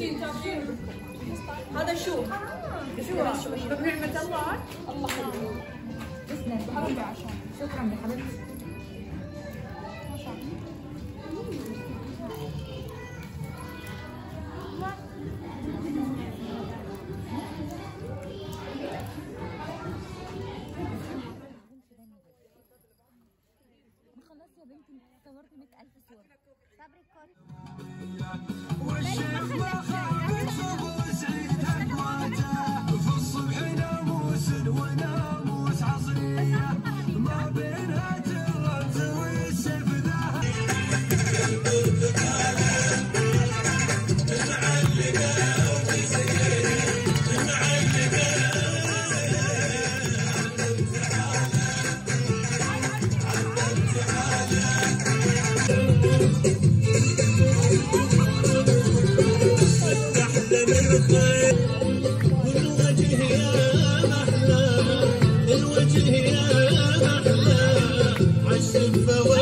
آه. هذا شو؟ شو؟ بنعمة الله. الله. يخليك تسلم حبيبي عشان شكرا يا حبيبتي الله يا بنتي صورت 100000 صورة صبرك كله செல்பவன்